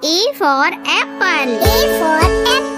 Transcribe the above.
E for apple. E for apple.